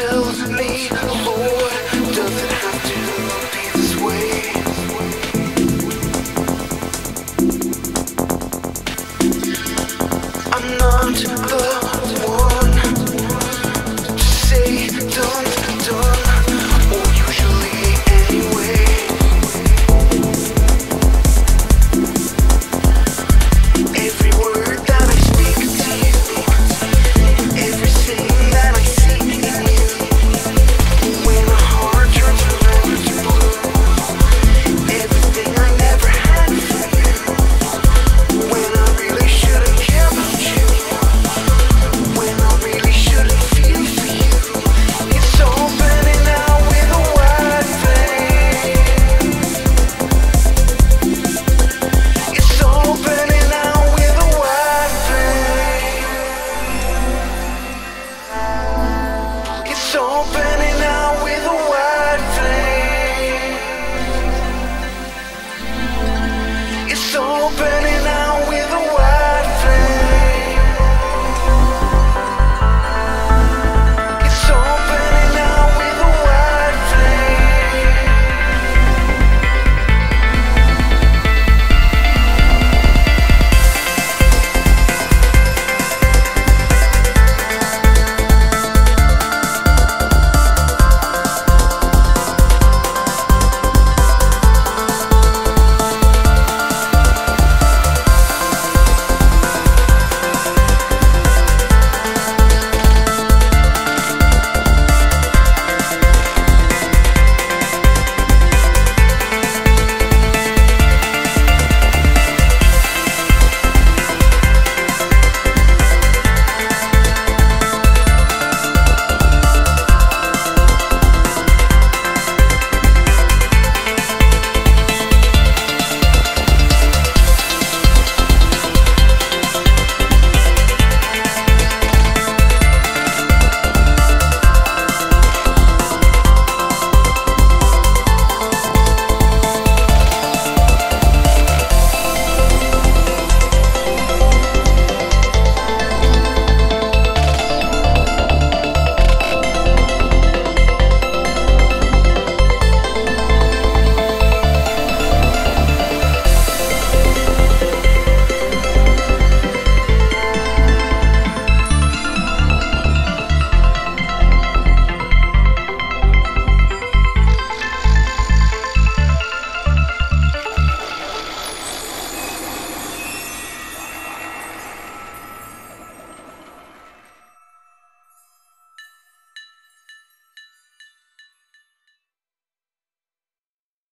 tells me forward